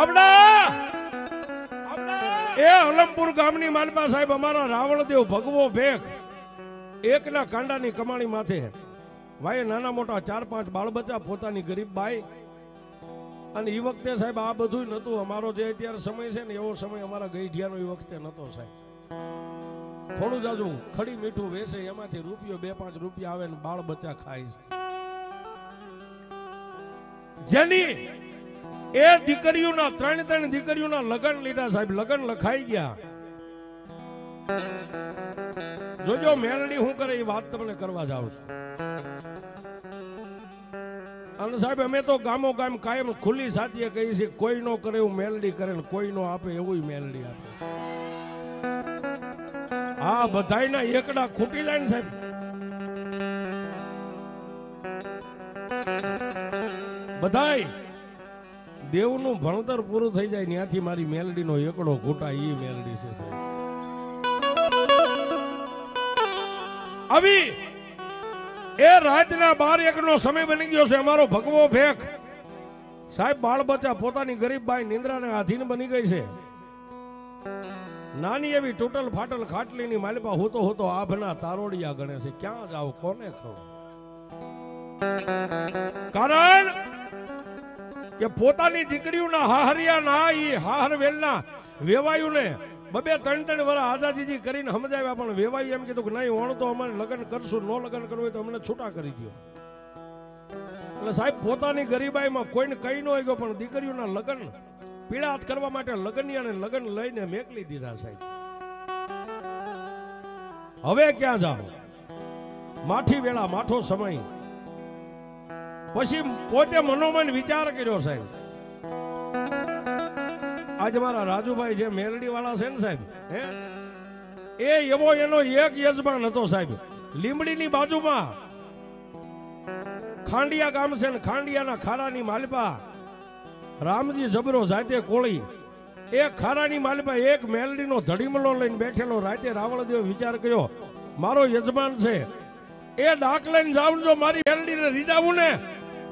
આપણા એ અલમપુર ગામની માલપા સાહેબ અમારા રાવણદેવ ભગવો ભેખ એકના કાંડાની કમાણી માથે ભાઈ નાના મોટા ચાર પાંચ બાળ બચ્ચા પોતાની ગરીબ બાઈ અને એ વખતે સાહેબ આ બધું નહોતું. અમારો જે અત્યારે સમય છે ને એવો સમય અમારા ગઈઢિયાનો એ વખતે નહોતો સાહેબ. થોડું જાજુ ખડી મીઠું વેસે, એમાંથી રૂપિયો બે પાંચ રૂપિયા આવે ને બાળ બચ્ચા ખાય છે. જેની એ દીકરીઓના, ત્રણ ત્રણ દીકરીઓના લગ્ન લીધા સાહેબ. લગ્ન લખાઈ ગયા. જોજો, મેલડી હું કરે એ વાત તમને કરવા જાઉં છું. અને સાહેબ, અમે તો ગામો ગામ કાયમ ખુલ્લી સાથીએ કહીએ છીએ, કોઈ નો કરે એવું મેલડી કરે ને કોઈ નો આપે એવું મેલડી આપે હા બધાયના એકડા ખૂટી જાય ને સાહેબ. બધાય દેવનું ભણતર પૂરું થઈ જાય, ત્યાંથી મારી મેલડીનો એકડો ઘૂંટા એ મેલડી છે એ રાતના બાર એક નો સમય બની ગયો છે, અમારો ભગવો ફેક સાહેબ, બાળ બચ્ચા પોતાની ગરીબ બાઈ નિંદ્રાને આધીન બની ગઈ છે. નાની એવી ટૂટલ ફાટલ ખાટલીની માલિપા હોતો હોતો આભના તારોડિયા ગણે છે. ક્યાં જાવ કોને કહું કારણ કે પોતાની દીકરીઓના હાહરિયા ના એ હાહર વેલના વેવાયુને બબે ત્રણ ત્રણ વર્ષ આઝાદીજી કરીને સમજાવ્યા, પણ વેવાઈ એમ કીધું કે નહીં હોણ તો અમારે લગ્ન કરશું, નો લગ્ન કરવું હોય તો અમને છૂટા કરી દો એટલે સાહેબ, પોતાની ગરીબાઈમાં કોઈને કઈ ન ગયો, પણ દીકરીઓના લગ્ન, પીડાત કરવા માટે લગનિયાને લગ્ન લઈને મેકલી દીધા સાહેબ. હવે ક્યાં જાઓ? માઠી વેળા, માઠો સમય. પછી પોતે મનોમન વિચાર કર્યો સાહેબ. આજે મારા રાજુભાઈ છે મેલડી વાળા છે ને સાહેબ, હે? એ એવો એનો એક યજમાન હતો સાહેબ લીમડીની બાજુમાં. ખાંડિયા ગામ છે ને ખાંડિયાના ખારાની માલપા, રામજી જબરો જાતે કોળી. એ ખારાની માલપા એક મેલડીનો ધડીમલો લઈને બેઠેલો, રાતે રાવણદેવ વિચાર કર્યો, મારો યજમાન છે, એ ડાક લઈને જાઉં જો મારી મેલડીને રીઝાવું ને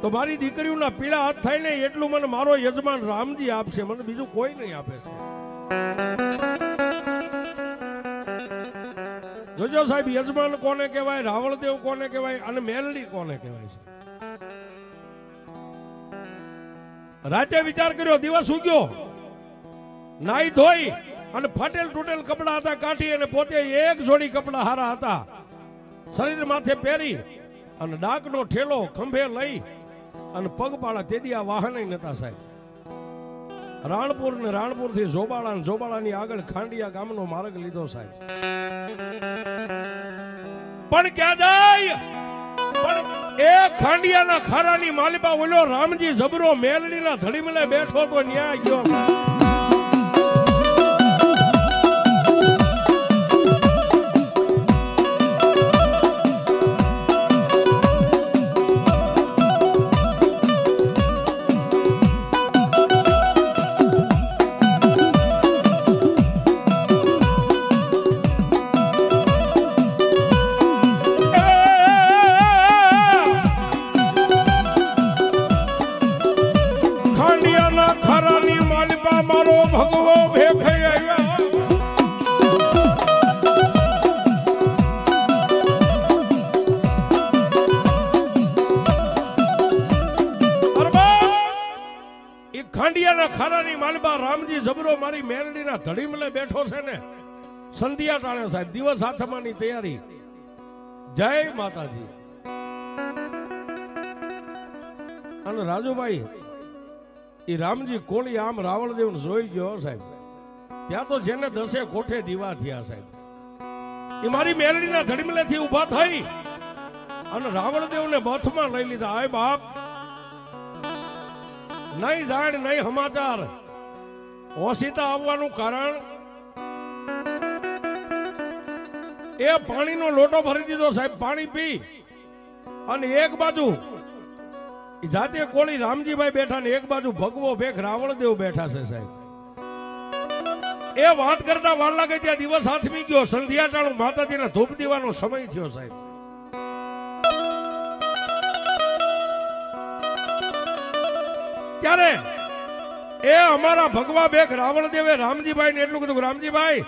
તો મારી દીકરીઓના પીળા હાથ થાય ને એટલું મને મારો યજમાન રામજી આપશે. મને બીજું કોઈ નહીં આપે છે. જોજો સાહેબ, યજમાન કોને કહેવાય રાવણદેવ કોને કહેવાય અને મેલડી કોને કહેવાય છે? રાતે વિચાર કર્યો, દિવસ ઉગ્યો. નાઈ ધોઈ અને ફાટેલ તૂટેલ કપડા હતા કાઢી અને પોતે એક જોડી કપડા હારા હતા. શરીર માથે પહેરી અને ડાકનો ઠેલો ખંભે લઈ અને પગપાળા તેદી આ વાહન નતા સાહેબ. રાણપુર ને રાણપુરથી જોબાળા ને જોબાળાની આગળ ખાંડિયા ગામનો માર્ગ લીધો સાહેબ. પણ ક્યાં જાય? પણ એ ખાંડિયાના ખારાની માલિપા ઓલો રામજી જબરો મેલડીના ધડીમલે બેઠો તો ન્યાય ગયો સાહેબ, દિવસ હાથમાંની તૈયારી. જય માતાજી. અને રાજુભાઈ એ રામજી કોળી આમ રાવણદેવ જોઈ ગયો સાહેબ. ત્યાં તો જેને દસે કોઠે દીવા થયા સાહેબ. એ મારી મેલડીના ધડીમલેથી ઊભા થઈ અને રાવણદેવને બથમાં લઈ લીધા. આય બાપ. નહીં જાણ, નહીં સમાચાર. ઓશિતા આવવાનું કારણ એ પાણીનો લોટો ભરી દીધો સાહેબ, પાણી પી. અને એક બાજુ જાતે કોળી રામજીભાઈ બેઠા ને એક બાજુ ભગવો ભેખ રાવણદેવ બેઠા છે સાહેબ. એ વાત કરતા વાર લાગે ત્યાં દિવસ હાથમી ગયો. સંધ્યા ટાણું માતાજીના ધૂપ દીવાનો સમય થયો સાહેબ. ત્યારે એ અમારા ભગવા બેખ રાવણ દેવે રામજીભાઈ ને એટલું કીધું રામજીભાઈ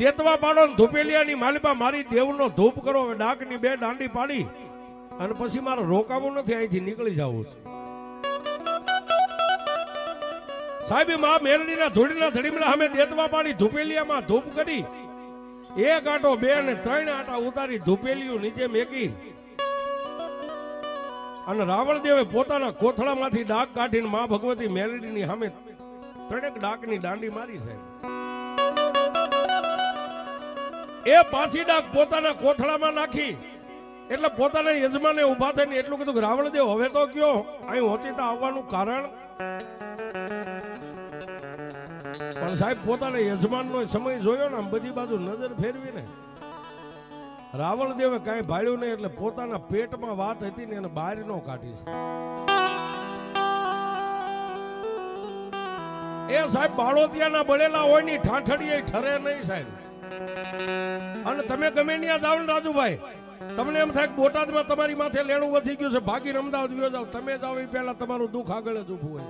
દેતવા પાડો ને ધૂપેલિયાની માલિપા મારી દેવનો ધૂપ કરો ડાકની બે દાંડી પાડી અને પછી મારે રોકાવું નથી, અહીંથી નીકળી જવું છે. સાહેબમાં મેલડીના ધૂળીના ધડીમલા અમે દેતવા પાડી ધૂપેલિયામાં ધૂપ કરી. એક આટો, બે અને ત્રણ આટા ઉતારી ધૂપેલિયું નીચે મેકી. અને રાવણદેવે પોતાના કોથળામાંથી ડાક કાઢીને મા ભગવતી મેલડીની સામે ત્રણેક ડાકની દાંડી મારી છે એ પાછી ડાક પોતાના કોથળામાં નાખી. એટલે પોતાના યજમાને ઊભા થઈને એટલું કીધું કે રાવણ હવે તો કયો? અહીં હોતી આવવાનું કારણ. પણ સાહેબ, પોતાના યજમાનનો સમય જોયો ને, આમ બધી બાજુ નજર ફેરવીને. રાવણ દેવે કાંઈ ભાળ્યું નહીં એટલે પોતાના પેટમાં વાત હતી ને એને બહાર નો કાઢી એ સાહેબ, બાળોતિયાના બળેલા હોયની ઠાઠડીએ ઠરે નહીં સાહેબ. અને તમે ગમે ત્યાં જાઓ ને રાજુભાઈ, તમને એમ થાય બોટાદમાં તમારી માથે લેણું વધી ગયું છે, ભાગીને અમદાવાદ ગયો જાવ તમે જાઓ એ પહેલા તમારું દુઃખ આગળ જ ઊભું હોય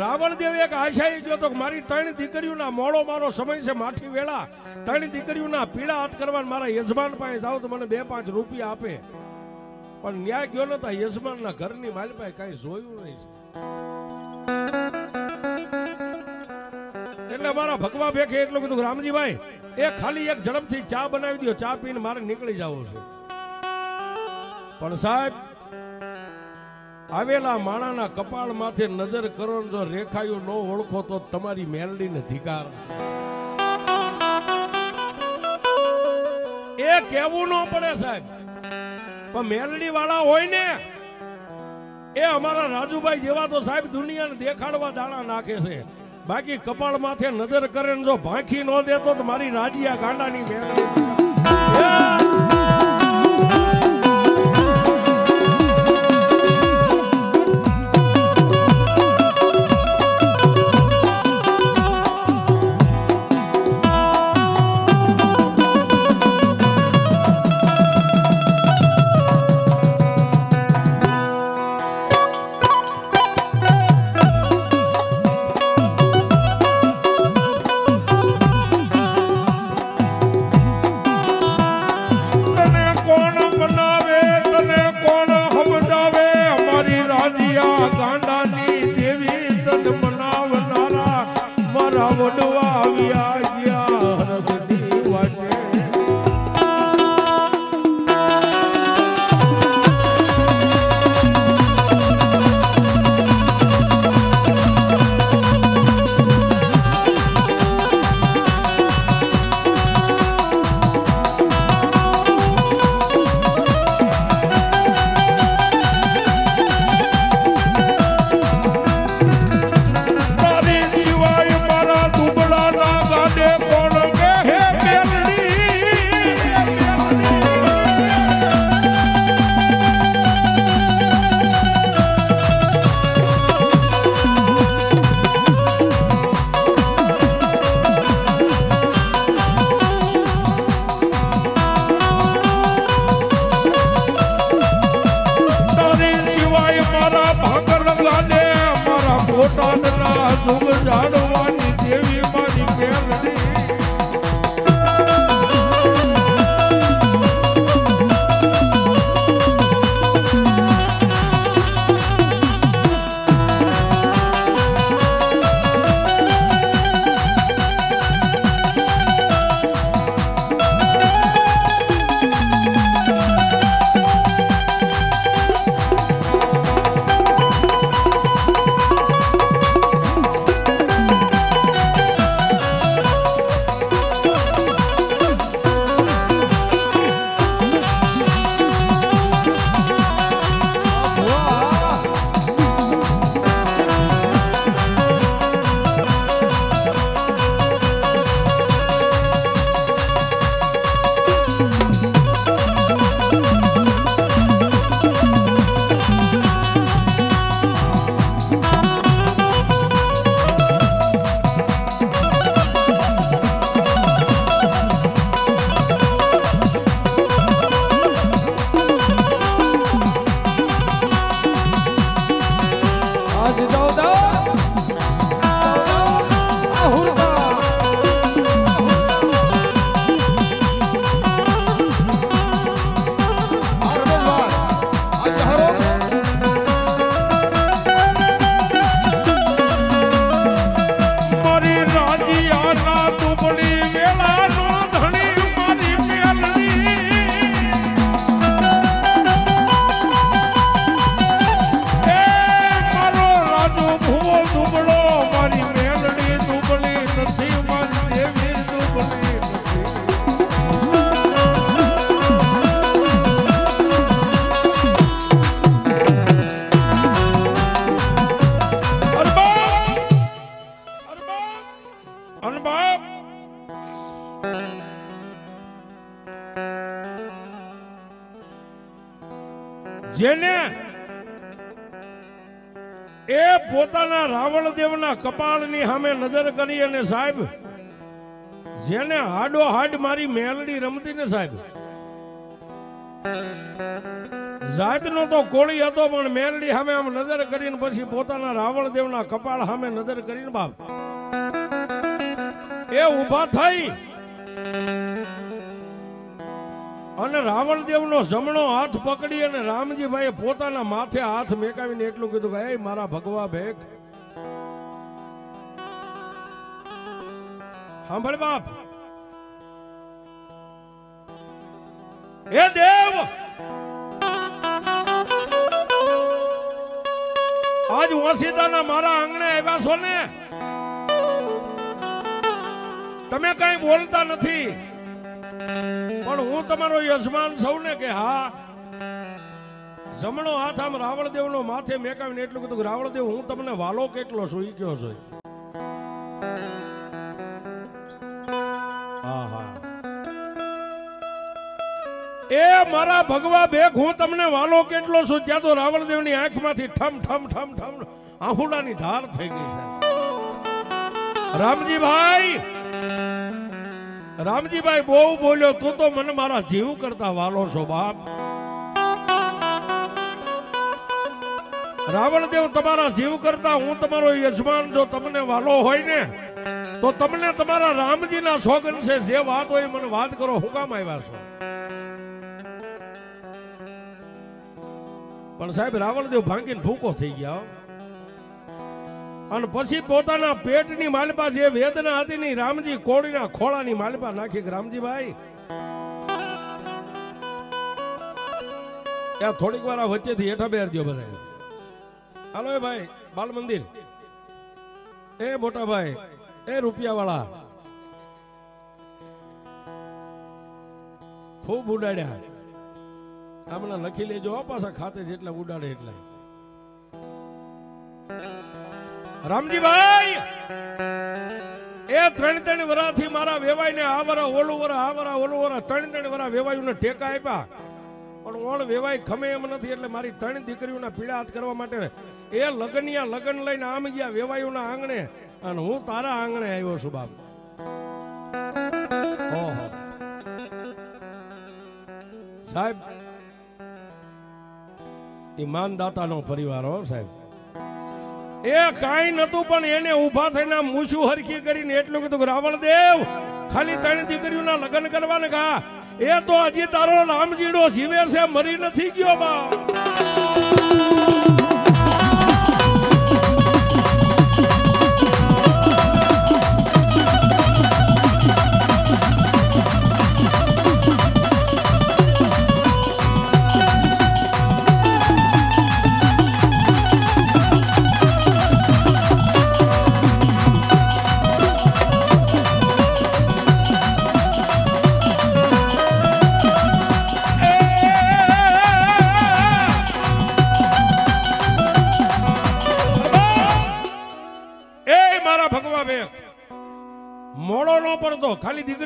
રાવણ દેવ એક આશાઈ ગયો તો મારી ત્રણ દીકરીઓના મોડો મારો સમય છે, માઠી વેળા. ત્રણ દીકરીઓના પીડા હાથ કરવા મારા યજમાન પાસે જાઓ તો મને બે પાંચ રૂપિયા આપે. પણ ન્યાય ગયો નતા, યજમાનના ઘરની માલ પાસે કઈ જોયું નહીં છે. એટલે મારા ભગવા ભેખે એટલું કીધું, રામજીભાઈ, એ ખાલી એક ઝડપથી ચા બનાવી દો ચા પીને મારે નીકળી જવું છે. પણ સાહેબ, આવેલા માણાના કપાળ માથે નજર કરો ને જો રેખાયું ન ઓળખો તો તમારી મેલડીને ધિકાર. એ કેવું ન પડે સાહેબ. પણ મેલડી વાળા હોય ને, એ અમારા રાજુભાઈ જેવા તો સાહેબ દુનિયાને દેખાડવા દાણા નાખે છે. બાકી કપાળ માથે નજર કરે જો ભાંખી ન દેતો તો મારી રાજીયા ગાંડાની મેલડી દેવના કપાળની સામે નજર કરી અને સાહેબ, જેને હાડો હાડ મારી મેલડી રમતી ને સાહેબ. જાતનો તો કોળી હતો, પણ મેલડી સામે આમ નજર કરીને પછી પોતાના રાવણ દેવના કપાળ સામે નજર કરીને બાપ. એ ઊભા થઈ. અને રાવણ દેવનો જમણો હાથ પકડી અને રામજીભાઈએ પોતાના માથે હાથ મેકાવીને એટલું કીધું કે, "એ મારા ભગવા ભેગ. સાંભળ બાપ. હે દેવ! આજ વસીતાના મારા આંગણે આવ્યા છો ને? તમે કઈ બોલતા નથી. પણ હું તમારો યજમાન સૌ ને કે હા. જમણો હાથ આમ રાવણ દેવ નો માથે મેકાવીને એટલું કીધું કે રાવણ દેવ હું તમને વાલો કેટલો છું એ કયો છો? મારા ભગવા ભેગ હું તમને વાલો કેટલો છું? ત્યાં તો રાવણ દેવની આંખમાંથી ઠમ ઠમ ઠમ ઠમ આહુડાની ધાર થઈ ગઈ છે. રામજીભાઈ રામજીભાઈ બહુ બોલ્યો, તું તો મને મારા જીવ કરતા વાલો છો, બાપ. રાવણ દેવ તમારા જીવ કરતા હું તમારો યજમાન જો તમને વાલો હોય ને, તો તમને તમારા રામજીના સોગન છે. જે વાત હોય મને વાત કરો, હું કામ આવ્યા છો? પણ સાહેબ, રાવણદેવ ભાંગીને ભૂકો થઈ ગયા. અને પછી પોતાના પેટની માલપા જે વેદના હતી ની રામજી કોળીના ખોળાની માલપા નાખી રામજીભાઈ, ત્યાં થોડીક વાર આ વચ્ચેથી હેઠા બેર દો બધા હાલો એ ભાઈ, બાલ મંદિર. એ મોટા ભાઈ, એ રૂપિયા વાળા ખૂબ ઉડાડ્યા. હમણાં લખી લેજો પાછા ખાતે જેટલા ઉડાડે એટલા રામજીભાઈ, એ ત્રણ ત્રણ વરાથી મારા વેવાઈને આ વરા ઓલું વરા આ વરા ઓલું વરા, ત્રણ ત્રણ વરા વેવાયુને ટેકા આપ્યા. પણ ઓણ વેવાય ખમે એમ નથી, એટલે મારી ત્રણ દીકરીઓના પીડા હાથ કરવા માટે એ લગનિયા લગન લઈને આમ ગયા વેવાયુના આંગણે. અને હું તારા આંગણે આવ્યો છું બાપ. સાહેબ ઈમાનદાતાનો પરિવાર સાહેબ. એ કાંઈ નતું પણ એને ઊભા થઈને મૂછું હરખી કરીને એટલું કીધું રાવણ દેવ, ખાલી ત્રણ દીકરીઓના લગ્ન કરવાને કા? એ તો હજી તારો રામજીડો જીવે છે, મરી નથી ગયો બા.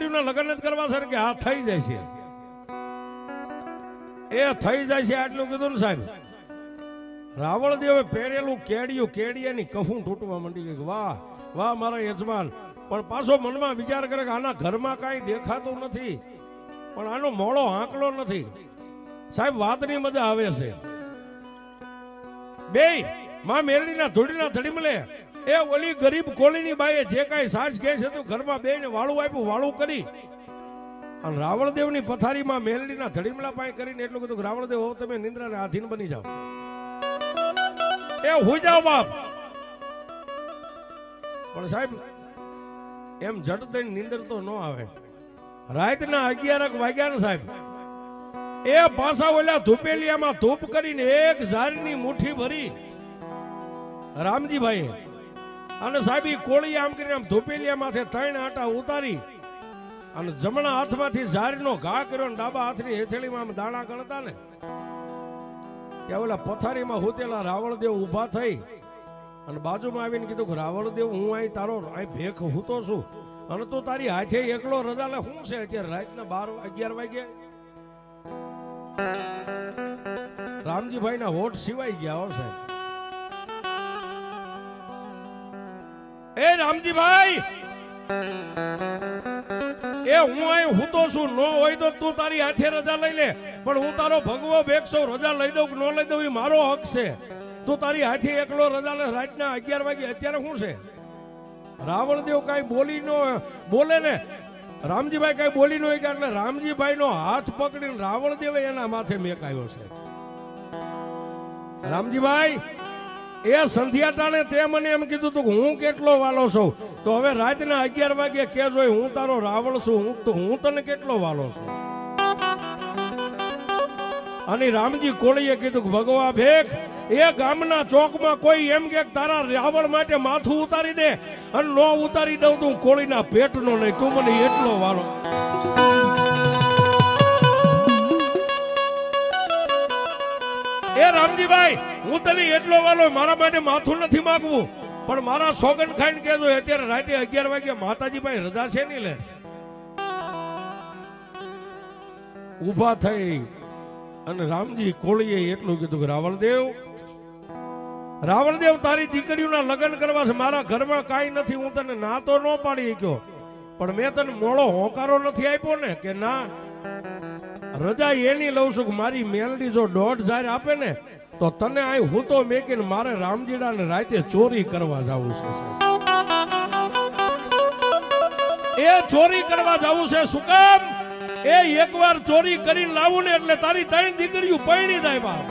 ખાલી દીકરીઓના લગ્ન જ કરવા છે કે હા થઈ જાય એ થઈ જાય છે કીધું ને સાહેબ. રાવણ દેવે પહેરેલું કેડિયું કેડિયાની કફું તૂટવા માંડી ગઈ વાહ વાહ મારા યજમાન. પણ પાછો મનમાં વિચાર કરે કે આના ઘરમાં કાંઈ દેખાતું નથી. પણ આનો મોડો આંકલો નથી. સાહેબ, વાતની મજા આવે છે. બે માં મેલડીના ધૂળીના ધડીમલે. એ ઓલી ગરીબ કોળીની બાઈએ જે કાંઈ સાજ કહે છે તું ઘરમાં બેને વાળું આપ્યું, વાળું કરી. અને રાવણદેવની પથારીમાં મેલડીના ધડીમલા પાય કરીને એટલું કીધું રાવણદેવ હવે તમે નિંદ્રાને આધીન બની જાઓ. એ હું જાઓ બાપ. પણ સાહેબ, એમ જટ દઈને નિંદર તો ન આવે. રાતના અગિયારક વાગ્યા ને સાહેબ, એ પાછા ઓલા ધૂપેલિયામાં ધૂપ કરીને એક ઝાડની મુઠ્ઠી ભરી. રામજીભાઈ અને સાહેબ કોળી આમ કરીને આમ ધૂપેલિયામાંથી ત્રણ આટા ઉતારી અને જમણા હાથમાંથી ઝાડનો ઘા કર્યો ને ડાબા હાથની હેથેળીમાં આમ દાણા ગણતા ને ત્યાં ઓલા પથારીમાં હુતેલા રાવણદેવ ઊભા થઈ અને બાજુમાં આવીને કીધું કે રાવણદેવ હું અહીં તારો અહીં ભેખ હૂતો છું. અને તું તારી હાથે એકલો રજા લે શું છે અત્યારે રાતના બાર અગિયાર વાગે રામજીભાઈ ના હોઠ સિવાય ગયા હો સાહેબ. એ રામજીભાઈ! એ હું અહીં હૂતો છું, નો હોય તો તું તારી હાથે રજા લઈ લે. પણ હું તારો ભગવો બેગસો રજા લઈ દઉં ન લઈ દઉં એ મારો હક છે. તું તારી હાથે એકલો રજા લે, રાતના અગિયાર વાગે, અત્યારે શું છે? રાવણદેવ કાંઈ બોલી નો, બોલે ને? રામજીભાઈ કાંઈ બોલી નો હોય રામજીભાઈ નો હાથ પકડીને રાવણદેવે એના માથે મેકાયો છે. રામજીભાઈ! એ સંધ્યા ટાણે તે મને એમ કીધું તું કે હું કેટલો વાલો છું? તો હવે રાતના અગિયાર વાગે કેજો હું તારો રાવણ છું, હું તો હું તને કેટલો વાલો છું? અને રામજી કોળીએ કીધું કે ભગવા ભેખ એ ગામના ચોકમાં કોઈ એમ કે તારા રાવણ માટે માથું ઉતારી દે અને નો ઉતારી દઉં તું કોળીના પેટનો નહીં, તું મને એટલો વાલો. એ રામજીભાઈ, હું તને એટલો વાલો, મારા માટે માથું નથી માગવું પણ મારા સોગન ખાઈને કહેજો, અત્યારે રાતે અગિયાર વાગે માતાજીભાઈ રજા છે નહીં લે ઊભા થઈ અને રામજી કોળીએ એટલું કીધું કે, રાવણદેવ રાવણદેવ, તારી દીકરીઓના લગ્ન કરવા છે. મારા ઘરમાં કાંઈ નથી, હું તને ના તો ન પાડી શક્યો. પણ મેં તને મોળો હોંકારો નથી આપ્યો ને, કે ના રજા એની લઉં છું કે મારી મેલડી જો દોઢ જાર આપે ને, તો તને આ હું તો મેકીને મારે રામજીડા ને રાતે ચોરી કરવા જવું છે એ ચોરી કરવા જવું છે શું કામ? એ એકવાર ચોરી કરીને લાવું ને એટલે તારી ત્રણ દીકરીઓ પરણી જાય બાપ.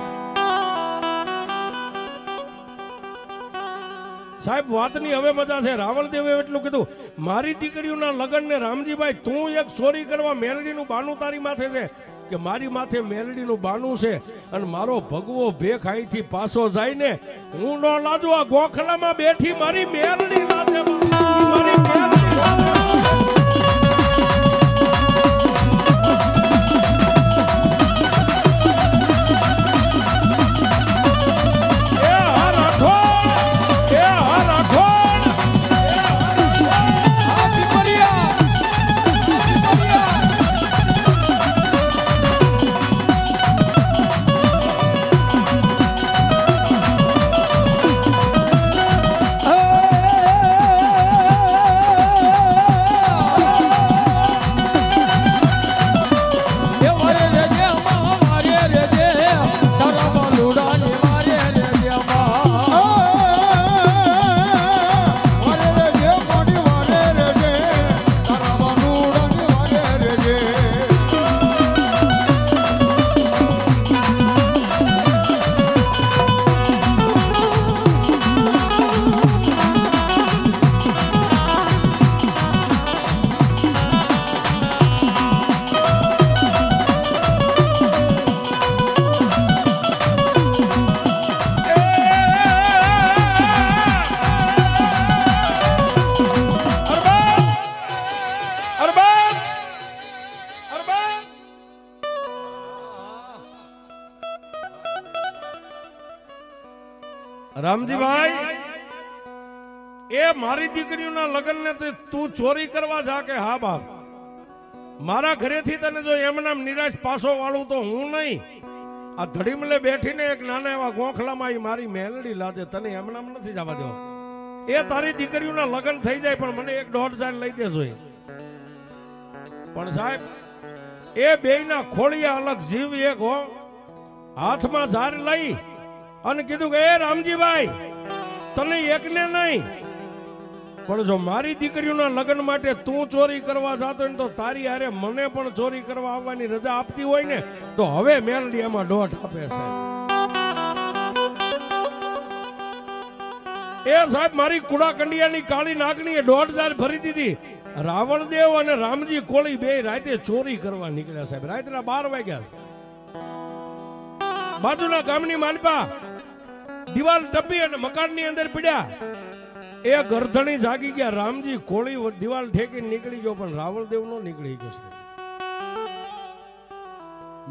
સાહેબ, વાતની હવે મજા છે. રાવણદેવે એટલું કીધું, મારી દીકરીઓના લગ્નને રામજીભાઈ, તું એક ચોરી કરવા મેલડીનું બાનું તારી માથે છે. કે મારી માથે મેલડીનું બાનું છે અને મારો ભગવો ભેખ અહીંથી પાછો જાય ને, હું ન લાજુ ગોખલામાં બેઠી મારી મેલડી લાજે તું ચોરી કરવા જા કે હા બાપ. મારા ઘરેથી તને જો એમનામ નિરાશ પાછો વાળું તો હું નહીં. આ ધડીમલે બેઠીને એક નાના એવા ગોખલામાં એ મારી મેલડી લાદે, તને એમનામ નથી જવા દેવો. એ તારી દીકરીઓના લગ્ન થઈ જાય પણ મને એક દોઢ જાન લઈ દેજો. પણ સાહેબ, એ બેયના ખોળિયા અલગ જીવ એક હો. હાથમાં ઝાર લઈ અને કીધું કે, એ રામજીભાઈ, તને એકને નહીં પણ જો મારી દીકરીઓના લગ્ન માટે તું ચોરી કરવા જાતો તો તારી હારે મને પણ ચોરી કરવા આવવાની રજા આપતી હોય ને, તો હવે મેલડી એમાં દોઢ આપે છે. એ સાહેબ, મારી કુડાકંડિયાની કાળી નાગણીએ દોઢ હજાર ભરી દીધી. રાવણદેવ અને રામજી કોળી બે રાતે ચોરી કરવા નીકળ્યા સાહેબ. રાતના બાર વાગ્યા બાજુના ગામની માલપા દિવાલ ટપી અને મકાનની અંદર પીડ્યા. એ ગરધણી જાગી ગયા. રામજી કોળી દિવાલ ઠેકી નીકળી ગયો, પણ રાવણદેવ નો નીકળી ગયો છે.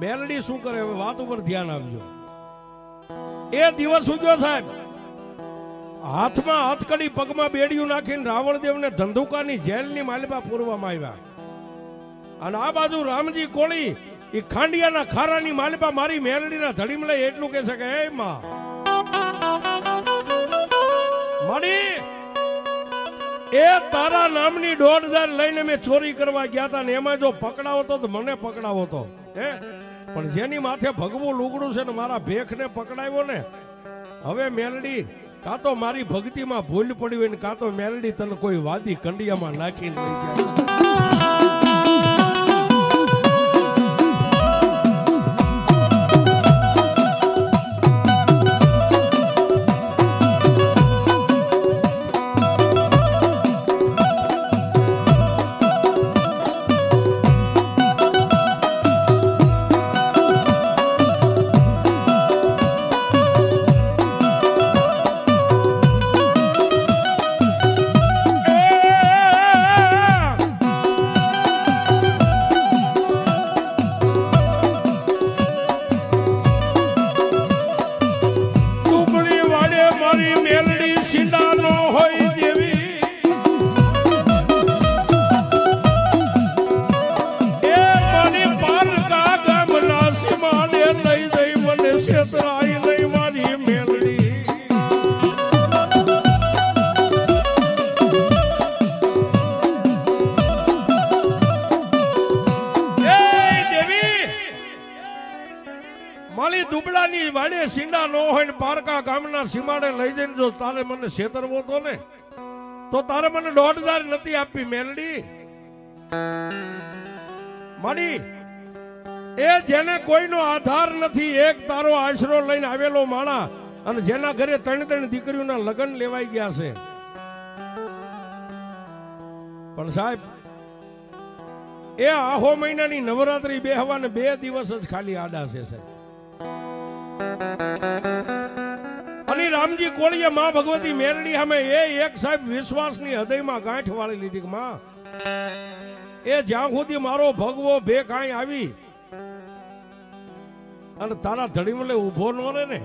મેલડી શું કરે? હવે વાત ઉપર ધ્યાન આપજો. એ દિવસ ઉગ્યો સાહેબ? હાથમાં હથકડી પગમાં બેડિયું નાખીને રાવણદેવને ધંધુકાની જેલની માલિપા પૂરવામાં આવ્યા. અને આ બાજુ રામજી કોળી એ ખાંડિયાના ખારાની માલિપા મારી મેલડીના ધડીમ લઈ એટલું કહે છે કે, હે માં માડી એ તારા નામની દોઢ હજાર લઈને મેં ચોરી કરવા ગયા હતા ને એમાં જો પકડાવો તો મને પકડાવો તો, હે? પણ જેની માથે ભગવું લુગડું છે ને મારા ભેખને પકડાવ્યો ને, હવે મેલડી, કાં તો મારી ભક્તિમાં ભૂલ પડી હોય ને કાં તો મેલડી તને કોઈ વાદી કંડિયામાં નાખીને લઈ જાય. મારી મેલડી સીડા નો હોય જેવી એ મારી પારકા ગામના સીમાને લઈ જઈ મને છેતરાઈ નહીં મારી મેલડી. એ દુબળાની વાડે સીંડા નો હોય ને પારકા ગામના સીમાડે લઈ જઈને જો તારે મને છેતરવો તો ને, તો તારે મને દોઢ હજાર નથી આપી, મેલડી. માડી એ જેને કોઈનો આધાર નથી, એક તારો આશરો લઈને આવેલો માણા, અને જેના ઘરે ત્રણ ત્રણ દીકરીઓના લગ્ન લેવાઈ ગયા છે. પણ સાહેબ, એ આહો મહિનાની નવરાત્રી બે હવાને બે દિવસ જ ખાલી આડા છે, સાહેબ. અને રામજી કોળીએ માં ભગવતી મેરડી સામે એ એક સાહેબ વિશ્વાસની હૃદયમાં ગાંઠ વાળી લીધી માં, એ જ્યાં સુધી મારો ભગવો બે કાંઈ આવી અને તારા ધડીમલે ઊભો ન રહે ને,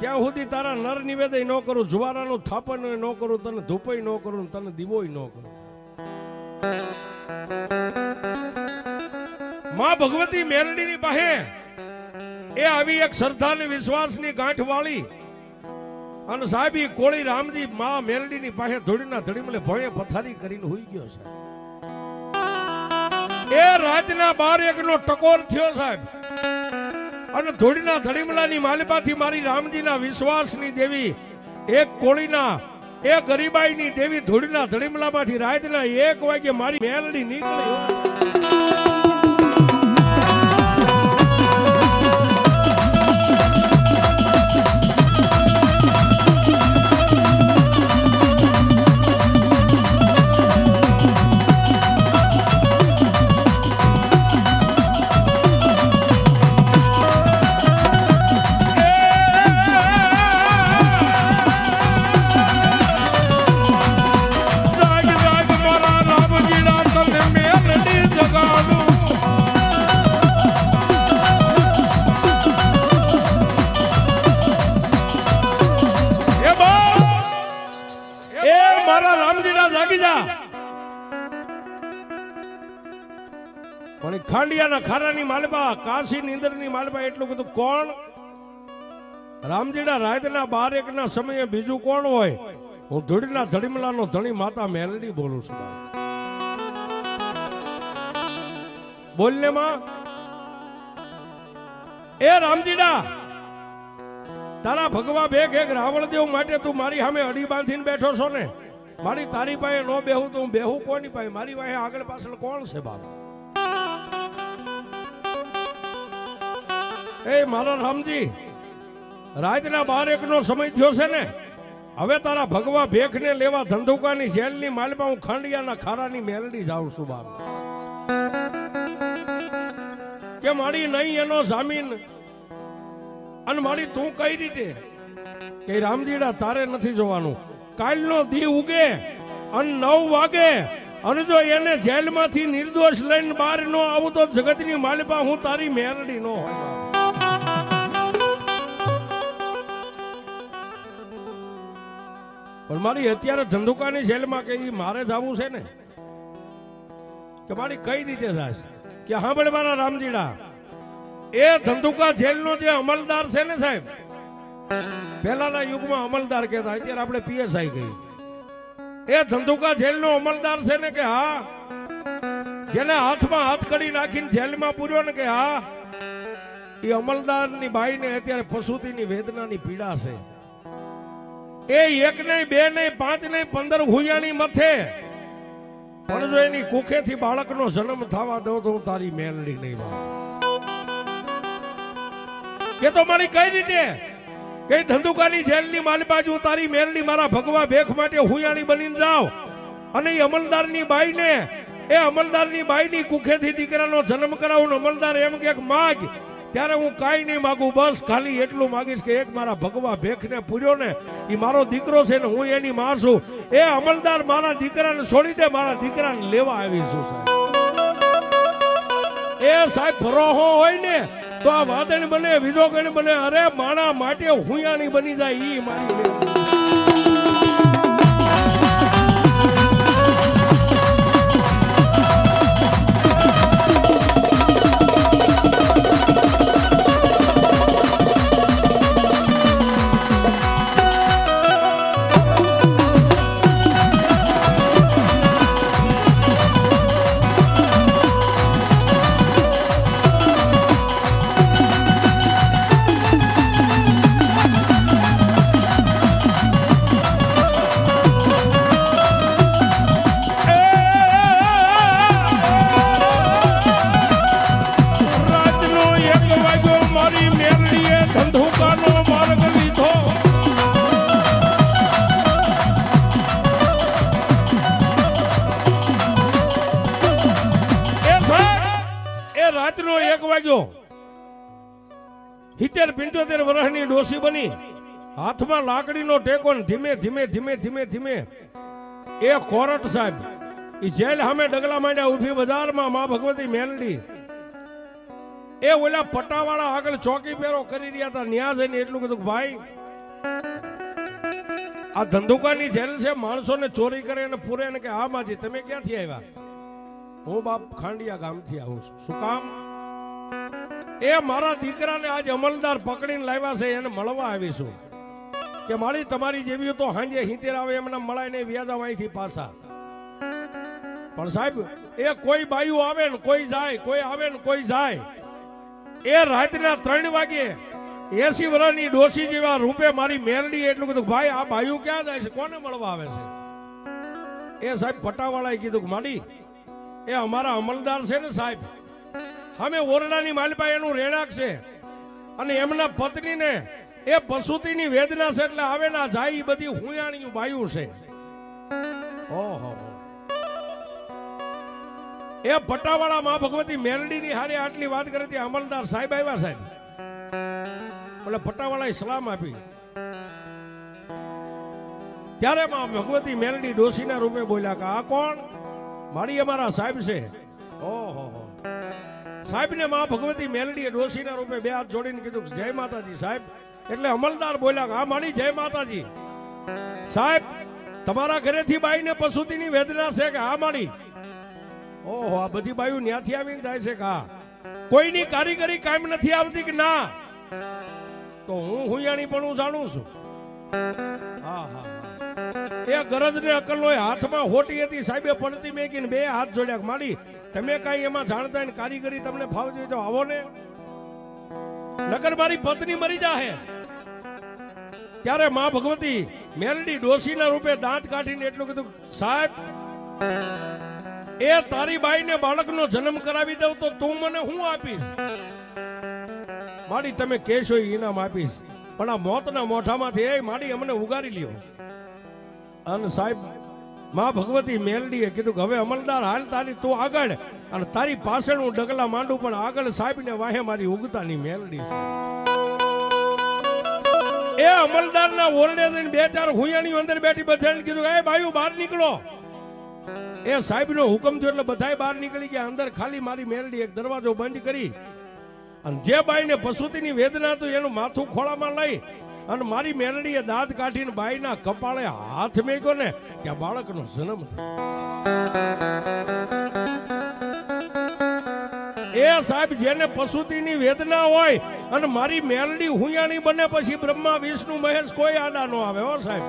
ત્યાં સુધી તારા નર નિવેદય ન કરું, જુવારાનું થાપન ન કરું, તને ધૂપય ન કરું, તને દીવોય ન કરું. માં ભગવતી મેલડીની પાસે એ આવી એક શ્રદ્ધાની વિશ્વાસની ગાંઠ વાળી અને સાહેબ એ કોળી રામજી માં મેલડીની પાસે ધોળીના ધડીમલે ભોંયે પથારી કરીને હોઈ ગયો સાહેબ એ રાતના બાર એક નો ટકોર થયો સાહેબ. અને ધોળીના ધડીમલાની માલિપાથી મારી રામજીના વિશ્વાસની દેવી એક કોળીના એ ગરીબાઈની દેવી ધોળીના ધડીમલામાંથી રાતના એક વાગે મારી મેલડી નીકળી. ખારાની માલબા, કાશી નીંદરની માલબા એટલું બધું કોણ? રામજીના રાતના બાર એકના સમયે બીજું કોણ હોય? હું ધૂળીના ધડીમલાનો ધણી માતા મેલડી બોલું છું બોલને માં. એ રામજીડા તારા ભગવા બે એક રાવણદેવ માટે તું મારી સામે અડી બાંધીને બેઠો છો ને? મારી તારી પાસે નો બેહું તો હું બેહું કોની પાસે? મારી પાસે આગળ પાછળ કોણ છે, બાપ? એ મારા રામજી, રાતના બાર એક નો સમય થયો છે ને. હવે તારા ભગવા ભેખને લેવા ધંધુકાની જેલની માલમાં હું ખાંડિયાના ખારાની મેલડી જાઉં છું બાપ. કે મારી નહીં એનો જામીન. અને મારી તું કઈ રીતે? કે રામજીડા તારે નથી જોવાનું. કાલનો દી ઉગે અને નવ વાગે અને જો એને જેલમાંથી નિર્દોષ લઈને બહાર નો આવું તો જગતની માલિપા હું તારી મેરડી નો હોય પણ મારી અત્યારે ધંધુકાની જેલમાં કે મારે જવું છે ને? કે મારી કઈ રીતે થાય કે સાંભળ મારા રામજીડા, એ ધંધુકા જેલનો જે અમલદાર છે ને સાહેબ, પહેલાના યુગમાં અમલદાર કહેતા, અત્યારે આપણે પીએસઆઈ કહી એ ધંધુકા જેલનો અમલદાર છે ને કે હા, જેને હાથમાં હાથ કરી નાખીને જેલમાં પૂર્યો ને કે હા, એ અમલદારની બાઈને અત્યારે પ્રસૂતિની વેદનાની પીડા છે. એ એક નહીં, બે નહીં, પાંચ નહીં, પંદર ભૂયાની મથે. પણ જો એની કુખેથી બાળકનો જન્મ થવા દો તો હું તારી મેલડી નહીં. કે તો મારી કઈ રીતે? કઈ ધંધુકાની જેલની માલ બાજુ તારી મેલડી મારા ભગવા ભેખ માટે હુયાણી બનીને જાવ અને એ અમલદારની બાઈને, એ અમલદારની બાઈની કુખેથી દીકરાનો જન્મ કરાવું અમલદાર એમ કે, માગ ત્યારે હું કાંઈ નહીં માગું, બસ ખાલી એટલું માગીશ કે એક મારા ભગવા ભેખને પૂર્યો ને એ મારો દીકરો છે ને હું એની માં છું. એ અમલદાર મારા દીકરાને છોડી દે, મારા દીકરાને લેવા આવીશું એ સાહેબ ફરોહો હોય ને, તો આ વાદણ બને વિજોગણ બને, અરે માણા માટે હુંયાણી બની જાય એ મારી વાગ્યો. હિતેર પિંચોતેર વર્ષની ડોસી બની. હાથમાં લાકડીનો ટેકો ધીમે ધીમે ધીમે ધીમે ધીમે. એ કોરટ સાહેબ એ જેલ સામે ડગલા માંડ્યા ઊભી બજારમાં મા ભગવતી મેલડી. એ ઓલા પટાવાળા આગળ ચોકી પેરો કરી રહ્યા હતા, ન્યા જઈને એટલું કીધું ભાઈ, આ ધંધુકાની જેલ છે, માણસોને ચોરી કરે અને પૂરે ને કે, હા માજી, તમે ક્યાંથી આવ્યા? હું બાપ ખાંડિયા ગામથી આવું છું. શું કામ? એ મારા દીકરાને આજ અમલદાર પકડીને લાવ્યા છે, એને મળવા આવીશું. કે મારી તમારી જેવી તો હાંજે હિતેર આવે એમને મળાય ને વ્યાજ પાછા. પણ સાહેબ, એ કોઈ બાયું આવે ને કોઈ જાય, કોઈ આવે ને કોઈ જાય. એ રાતના ત્રણ વાગે એસી વર્ષની ડોસી જેવા રૂપે મારી મેરડી એટલું કીધું ભાઈ, આ બાયું ક્યાં જાય છે? કોને મળવા આવે છે? એ સાહેબ ફટાવાળાએ કીધું માડી એ અમારા અમલદાર છે ને સાહેબ અમે ઓરડાની માલપા એનું રહેણાંક છે. અને એમના પત્નીને એ પશુતીની વેદના છે એટલે આવે ના જાય એ બધી હુંયાણીયું બાયું છે. ઓહો. એ ભટ્ટાવાળા મા ભગવતી મેલડીની હારે આટલી વાત કરી હતી, અમલદાર સાહેબ આવ્યા સાહેબ એટલે ભટ્ટાવાળાએ સલામ આપી. ત્યારે મા ભગવતી મેલડી ડોશીના રૂપે બોલ્યા કે, આ કોણ? મારી અમારા સાહેબ છે. ઓહો. સાહેબ ને માં ભગવતી મેલડીએ ડોશીના રૂપે બે હાથ જોડીને કીધું જય માતાજી સાહેબ. એટલે અમલદાર બોલ્યા હા માણી જય માતાજી. સાહેબ, તમારા ઘરેથી બાઈને પશુતીની વેદના છે કે હા માણી ઓહો, આ બધી બાયું ન્યાથી આવીને જાય છે કા કોઈની કારીગરી કાયમ નથી આવતી કે ના? તો હું હુંયાણી પણ હું જાણું છું. હા હા હા. એ ગરજ ને અકલ હોય હાથમાં હોટી હતી, સાહેબે પડતી મેકીને બે હાથ જોડ્યા માડી તમે કાંઈ એમાં જાણતા ને કારીગરી તમને ફાવતી તો આવો ને. નકર મારી પત્ની મરી જાહે. ત્યારે મા ભગવતી મેલડી ડોશીના રૂપે દાંત કાઢીને એટલું કીધું, સાહેબ, એ તારી બાઈને બાળકનો જન્મ કરાવી દઉં તો તું મને હું આપીશ? માડી, તમે કહેશો એ ઇનામ આપીશ. પણ આ મોતના મોઢામાંથી એ માડી અમને ઉગારી લ્યો. અને સાહેબ માં ભગવતી મેલડીએ કીધું કે હવે અમલદાર, હાલ તારી તું આગળ. અને તારી પાછળ હું ડગલા માંડું પણ આગળ સાહેબને વાહે મારી ઉગતાની મેલડી છે. એ અમલદારના ઓરડે બે ચાર હુયાણીઓ અંદર બેઠી બધાને કીધું એ ભાઈઓ બહાર નીકળો. એ સાહેબનો હુકમ થયો એટલે બધાય બહાર નીકળી ગયા. અંદર ખાલી મારી મેલડી એક દરવાજો બંધ કરી. અને જે બાઈને પશુતીની વેદના હતું એનું માથું ખોળામાં લઈ અને મારી મેલડીએ દાંત કાઢીને બાઈના કપાળે હાથ મેક્યો ને કે બાળકનો જન્મ એ સાહેબ જેને પશુતિની વેદના હોય અને મારી મેલડી હુંયાણી બને પછી બ્રહ્મા, વિષ્ણુ, મહેશ કોઈ આડા ન આવે, હો સાહેબ.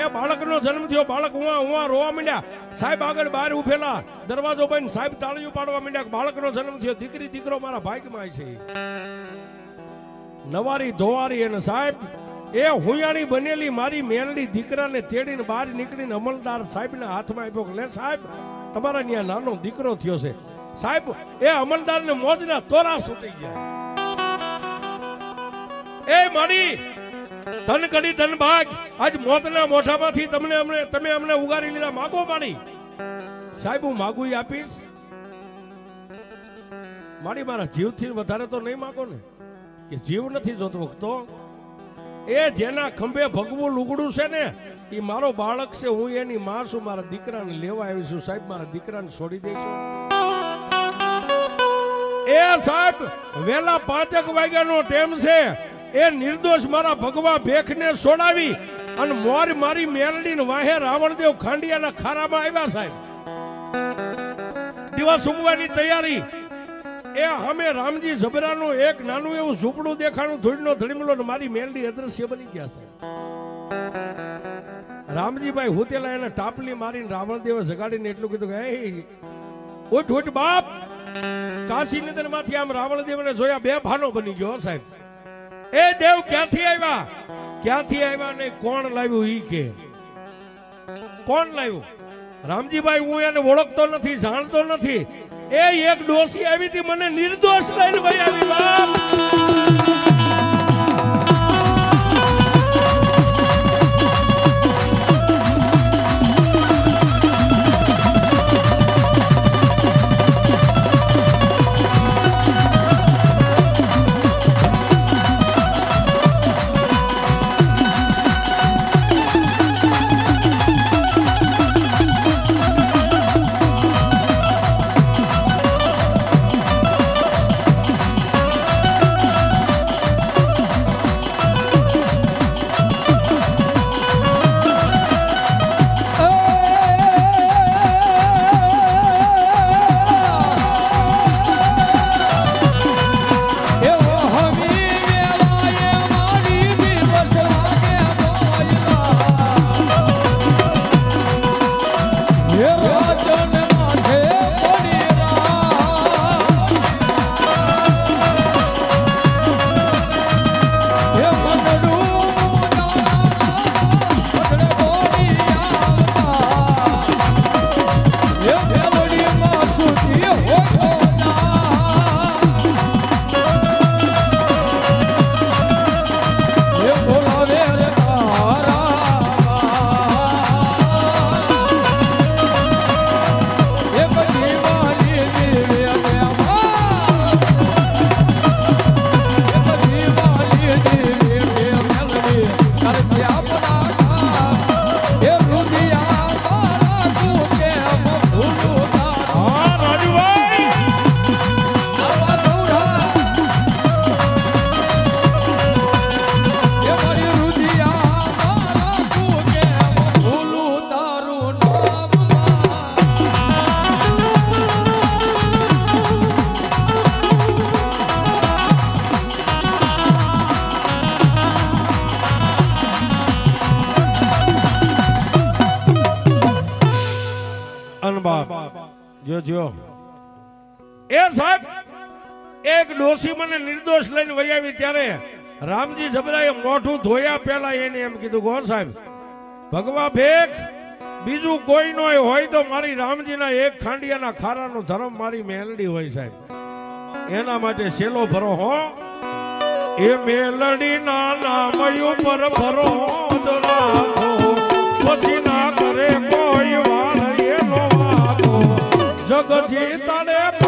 એ બાળકનો જન્મ થયો, બાળક હું હું રોવા માંડ્યા. સાહેબ આગળ બહાર ઉભેલા, દરવાજો બંધ, સાહેબ તાળીઓ પાડવા માંડ્યા બાળકનો જન્મ થયો. દીકરી, દીકરો મારા ભાગ્યમાં છે. નવારી ધોવારી અને સાહેબ, એ હુંયાણી બનેલી મારી મેલડી દીકરાને તેડીને બહાર નીકળીને અમલદાર સાહેબને હાથમાં આપ્યો લે સાહેબ, તમારા ત્યાં નાનો દીકરો થયો છે. સાહેબ, એ અમલદારને મોજના તોરા છૂટી ગયા. એ મારી ધન કડી ધન ભાગ, આજ મોતના મોઢામાંથી તમને અમને, તમે અમને ઉગારી લીધા. માગો મારી સાહેબ, હું માગું આપીશ. મારી મારા જીવથી વધારે તો નહીં માગો ને. કે જીવ નથી જોતો ભક્તો. એ જેના ખંભે ભગવું લુગડું છે ને, એ મારો બાળક છે, હું એની માં છું, મારા દીકરાને લેવા આવી છું. સાહેબ, મારા દીકરાને છોડી દઈશું એ સાહેબ વેલા પાંચક વાગ્યાનો ટેમ છે. એ નિર્દોષ મારા ભગવા ભેખને છોડાવી અને મોર મારી મેલડીને વાહે રાવણદેવ ખાંડિયાના ખારામાં આવ્યા સાહેબ. દિવસ ઉમવાની તૈયારી. એ અમે રામજી જબરાનું એક નાનું એવું ઝૂંપડું દેખાણું ધૂળનો ધડીમલો મારી મેલડી અદ્રશ્ય બની ગયા છે. રામજીભાઈ હુતેલા એને ટાપલી મારીને રાવણદેવે જગાડીને એટલું કીધું કે ઉઠ ઉઠ, બાપ! કાશી નગરમાંથી આમ રાવણદેવને જોયા બે ભાનો બની ગયો સાહેબ. એ દેવ ક્યાંથી આવ્યા? ક્યાંથી આવ્યા ને કોણ લાવ્યું ઈ કે? કોણ લાવ્યું? રામજીભાઈ, હું એને ઓળખતો નથી, જાણતો નથી. એ એક ડોસી આવી હતી મને નિર્દોષ લઈને ભાઈ આવી બાપ. જો એ સાહેબ, એક ડોસી મને નિર્દોષ લઈને વૈયાવી ત્યારે રામજી જબરાએ મોઢું ધોયા પહેલા એને એમ કીધું ગો સાહેબ, ભગવા ભેખ, બીજું કોઈ નો હોય તો મારી રામજીના એક ખાંડિયાના ખારાનો ધર્મ મારી મેલડી હોય સાહેબ. એના માટે સેલો ભરો હો. એ મેલડી ના નામ ઉપર ભરો પછી ના કરે કોઈ જગજી